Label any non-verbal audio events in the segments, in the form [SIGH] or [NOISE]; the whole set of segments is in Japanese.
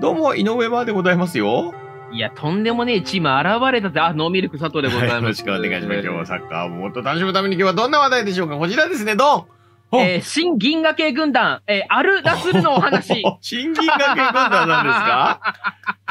どうも、井上バーでございますよ。いや、とんでもねえチーム現れたぜ。あ、ノーミルク佐藤でございます。よろしくお願いします。今日はサッカーをもっと楽しむために今日はどんな話題でしょうかこちらですね、ドンえー、新銀河系軍団、えー、アル・ラスルのお話。[LAUGHS] 新銀河系軍団なんですか？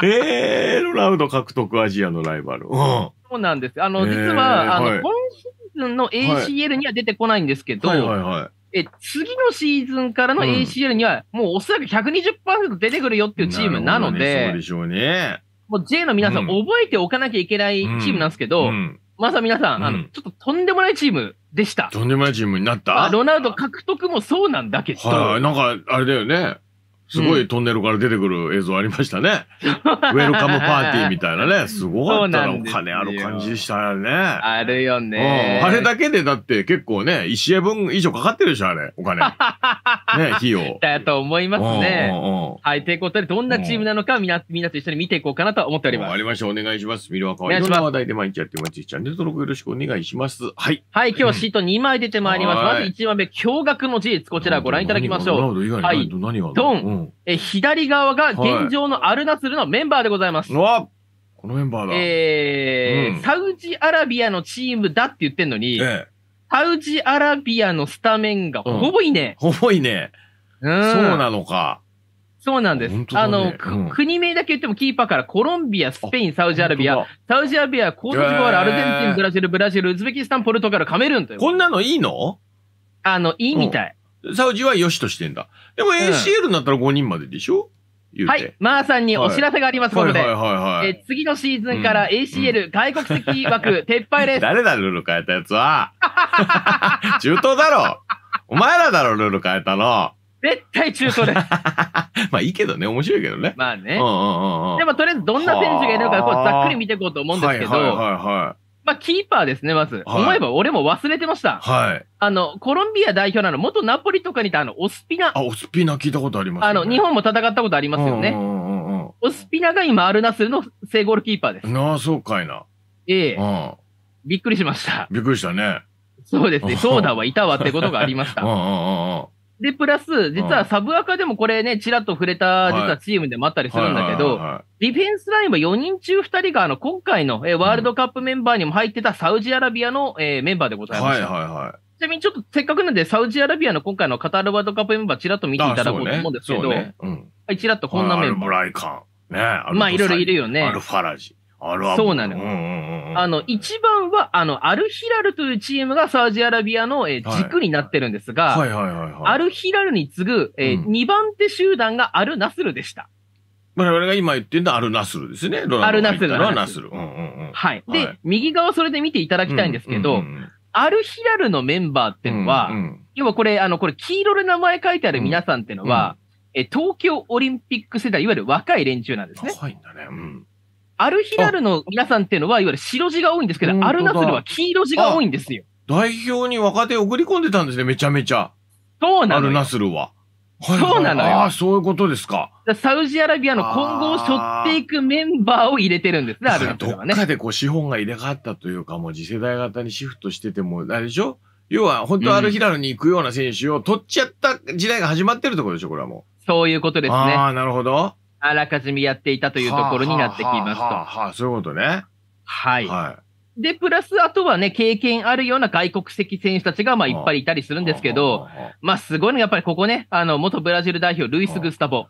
[LAUGHS] えー、ロナウド獲得アジアのライバル。うん。そうなんです。あの、実は、あの、今シーズンの ACL には出てこないんですけど、はいはいはいえ、次のシーズンからの ACL には、もうおそらく120%出てくるよっていうチームなので、そうでしょうね。もう J の皆さん、覚えておかなきゃいけないチームなんですけど、まさ皆さん、あの、ちょっととんでもないチームでした。とんでもないチームになった？ロナウド獲得もそうなんだけど。はい、なんか、あれだよね。すごいトンネルから出てくる映像ありましたね。ウェルカムパーティーみたいなね。すごかったな。お金ある感じでしたよね。あるよね、あれだけでだって結構ね、1試合分以上かかってるでしょ、あれ。お金。[LAUGHS] ね、費用。だと思いますね。はい。ということで、どんなチームなのか、みんな、みんなと一緒に見ていこうかなと思っております。ありましょう。お願いします。ミルワカはいろんな話題で毎日やってます。チャンネル登録よろしくお願いします。はい。はい。今日はシート2枚出てまいります。まず1枚目、驚愕の事実。こちらご覧いただきましょう。はい。ドン。え、左側が現状のアルナスルのメンバーでございます。はい、このメンバーだ。えー、うん、サウジアラビアのチームだって言ってんのに、ええ、サウジアラビアのスタメンがほぼいねえ。うん、ほぼいねえ。うん。そうなのか。そうなんです。ね、あの、うん、国名だけ言ってもキーパーからコロンビア、スペイン、サウジアラビア、サウジアラビア、コートジボワール、アルゼンチン、ブラジル、ブラジル、ウズベキスタン、ポルトガル、カメルーンという。こんなのいいの？あの、いいみたい。サウジは良しとしてんだ。でも ACL になったら5人まででしょ、はい。マーさんにお知らせがあります、ここで。はいはいはい、え次のシーズンから ACL、外国籍枠 [LAUGHS] 撤廃です。誰だ、ルール変えたやつは？中東だろお前らだろ、ルール変えたの。絶対中東です。[LAUGHS] まあいいけどね、面白いけどね。まあね。でもとりあえずどんな選手がいるのか、こうざっくり見ていこうと思うんですけど。はいはいはいはい。まあ、キーパーですね、まず。はい、思えば俺も忘れてました。はい。あの、コロンビア代表なの、元ナポリとかにいたあの、オスピナ。あ、オスピナ聞いたことあります、ね、あの、日本も戦ったことありますよね。オスピナが今、アルナスルの正ゴールキーパーです。なあ、そうかいな。ええー、びっくりしました。びっくりしたね。そうですね。そうだわ、いたわってことがありました。で、プラス、実はサブアカでもこれね、ちらっと触れた、実はチームでもあったりするんだけど、ディフェンスラインは4人中2人が、あの、今回の、えー、ワールドカップメンバーにも入ってたサウジアラビアの、えー、メンバーでございました。はいはいはい。ちなみにちょっとせっかくなんで、サウジアラビアの今回のカタールワールドカップメンバーちらっと見ていただこうと思うんですけど、ねうん、はい、ちらっとこんなメンバー。アルブライカン。ねまあ、いろいろいるよね。アルファラジ。あるそうなのよ。あの、一番は、あの、アルヒラルというチームがサウジアラビアの、えー、軸になってるんですが、はいはいはいはい、アルヒラルに次ぐ、えー、うん、2番手集団がアルナスルでした。我々が今言ってるのはアルナスルですね。アルナスル。アルナスル。はい。で、右側それで見ていただきたいんですけど、アルヒラルのメンバーっていうのは、うんうん、要はこれ、あの、これ黄色で名前書いてある皆さんっていうのは、うんうん、え東京オリンピック世代、いわゆる若い連中なんですね。若いんだね。うんアルヒラルの皆さんっていうのは、いわゆる白地が多いんですけど、アルナスルは黄色地が多いんですよ。代表に若手送り込んでたんですね、めちゃめちゃ。そうなのアルナスルは。はい、そうなのよ。ああ、そういうことですか。サウジアラビアの今後を背負っていくメンバーを入れてるんですね、アルナスルはね。どっかでこう資本が入れ替わったというか、もう次世代型にシフトしてても、あれでしょ？要は、本当アルヒラルに行くような選手を取っちゃった時代が始まってるところでしょ、これはもう。そういうことですね。ああ、なるほど。あらかじめやっていたというところになってきますと。はあ、はあ、そういうことね。はい。はい。で、プラス、あとはね、経験あるような外国籍選手たちが、まあ、いっぱいいたりするんですけど、まあ、すごいのやっぱりここね、あの、元ブラジル代表、ルイス・グスタボ。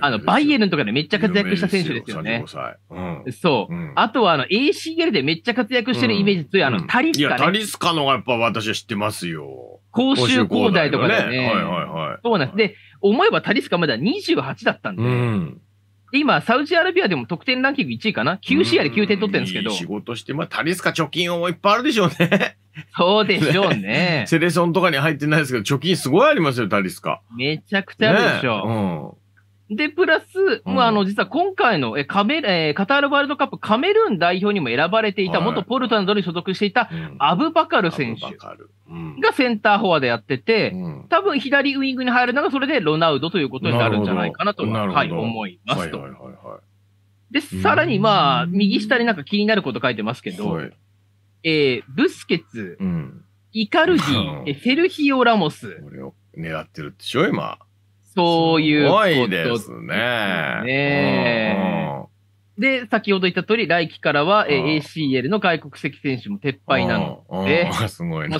あの、バイエルンとかでめっちゃ活躍した選手ですよね。うん、そう、うん。あとは、あの、ACL でめっちゃ活躍してるイメージ強い、あの、タリスカね。いや、タリスカのがやっぱ私は知ってますよ。公衆交代とかでね。はいはいはい。そうなんです。で、思えばタリスカまだ28だったんで。うん今、サウジアラビアでも得点ランキング1位かな ?9 試合で9点取ってるんですけど。いい仕事して、まあ、タリスカ貯金もいっぱいあるでしょうね。そうでしょうね。ね [LAUGHS] セレソンとかに入ってないですけど、貯金すごいありますよ、タリスカ。めちゃくちゃあるでしょう。ね、うん。で、プラス、うん、まあ、あの、実は今回の、え、カメ、えー、カタールワールドカップカメルーン代表にも選ばれていた、元ポルトなどに所属していた、アブバカル選手。がセンターフォワードやってて、うん、多分左ウイングに入るのがそれでロナウドということになるんじゃないかなと、はい、思いますと。はいはいはい。はいで、さらにまあ、右下になんか気になること書いてますけど、はい、えー、ブスケツ、うん、イカルディ、フェルヒオ・ラモス。これを狙ってるでしょ、今。そういうことすごいですね。ねで、先ほど言った通り、来季からは、えー ACL の外国籍選手も撤廃なので、[LAUGHS] すごいね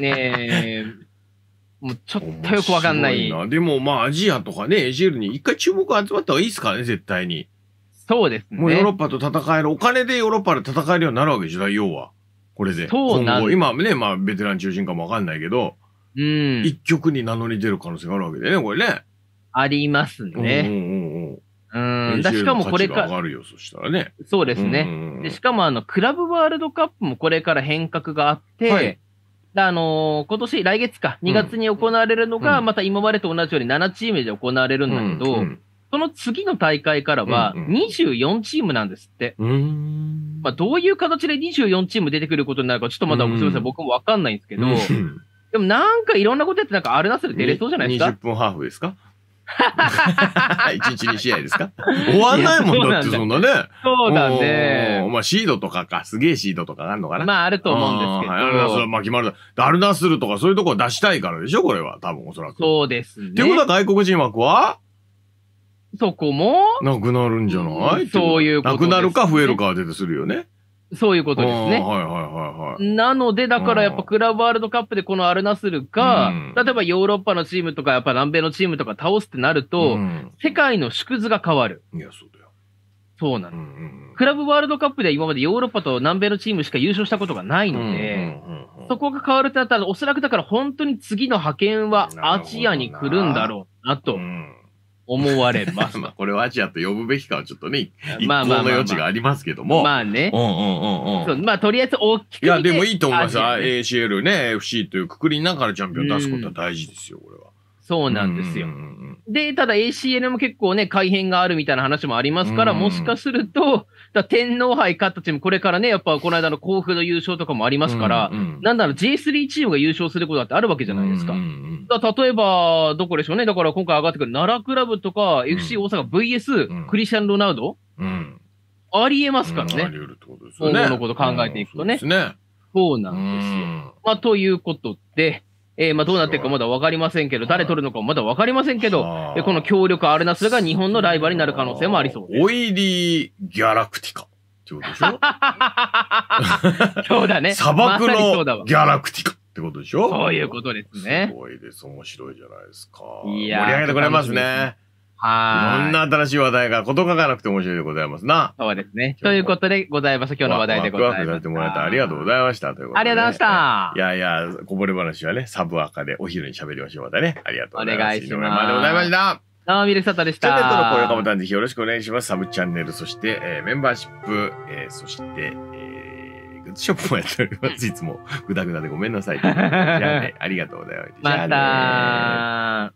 え、[LAUGHS] もうちょっとよくわかんない。面白でもまあアジアとかね、ACL に一回注目集まった方がいいですからね、絶対に。そうですね。もうヨーロッパと戦える、お金でヨーロッパで戦えるようになるわけでしょ、要は。これで。そうなん今ね、まあベテラン中心かもわかんないけど、うん。一曲に名乗り出る可能性があるわけでね、これね。ありますね。うんうんうんうん。うん。だしかもこれか上がるよ、そしたらね。そうですね。うんうんうんでしかも、あの、クラブワールドカップもこれから変革があって、はいであのー今年、来月か、2月に行われるのが、うんまた今までと同じように7チームで行われるんだけど、うんその次の大会からはうんうん24チームなんですって。うん。うんまあ、どういう形で24チーム出てくることになるか、ちょっとまだ、うんすみません、僕もわかんないんですけど、うんでもなんかいろんなことやって、なんかアルナスル出れそうじゃないですか？20分ハーフですか ?1 日2試合ですか？終わんないもんだって、そんなね。そうだね。まあ、シードとかか、すげえシードとかあるのかな？まあ、あると思うんですけあーはいアルナスルまあ決まる。アルナスルとかそういうとこを出したいからでしょこれは。多分おそらく。そうですねって。ことは外国人枠は？そこも、なくなるんじゃない？うんそういうことなくなるか増えるかは出てするよね。そういうことですね。はいはいはいはい。なので、だからやっぱうんクラブワールドカップでこのアルナスルが、うん例えばヨーロッパのチームとか、やっぱ南米のチームとか倒すってなると、うん世界の縮図が変わる。いや、そうだよ。そうなの。うんうんクラブワールドカップでは今までヨーロッパと南米のチームしか優勝したことがないので、うんうんうんうんそこが変わるってなったら、おそらくだから本当に次の派遣はアジアに来るんだろうなとうん思われ [LAUGHS] ます。まあ、これをアジアと呼ぶべきかはちょっとね、まあまあの余地がありますけども。まあね。うんうんうんうん。まあ、とりあえず大きくいや、でもいいと思います ACL ね、FC というくくりの中からチャンピオン出すことは大事ですよ、これは。そうなんですよう。んで、ただ ACL も結構ね、改変があるみたいな話もありますから、うんもしかすると、だ天皇杯勝ったチーム、これからね、やっぱこの間の甲府の優勝とかもありますから、うんうんなんだろう、J3 チームが優勝することだってあるわけじゃないですか。だ例えば、どこでしょうね。だから今回上がってくる奈良クラブとか、ん FC 大阪 VS、うんクリスチャン・ロナウド？うんうん。ありえますからね。うんあり得るってことですよね。今後のこと考えていくとね。そうなんですよ。まあ、ということで、えーまあ、どうなっていくかまだわかりませんけど、誰取るのかもまだわかりませんけど、あーでこの強力アルナスルが日本のライバルになる可能性もありそうです。オイリー・ギャラクティカってことでしょ？[LAUGHS] そうだね。砂漠のギャラクティカってことでしょ？そういうことですねす。ごいです。面白いじゃないですか。いやー盛り上げてくれますね。いはーい。ろんな新しい話題が事欠かなくて面白いでございますな。そうですね。ということでございます。今日の話題でございます。ワクワクさせてもらえてありがとうございました。ということでありがとうございましたいやいや、こぼれ話はね、サブアカでお昼に喋りましょう。またね。ありがとうございます。お願いします井上真でございました。ナオミルサタでしチャンネル登録。ボタンぜひよろしくお願いします。サブチャンネル、そして、えーメンバーシップ、えーそして、えーグッズショップもやっております。いつもグダグダでごめんなさい。じゃあね、ありがとうございました。[LAUGHS] まねた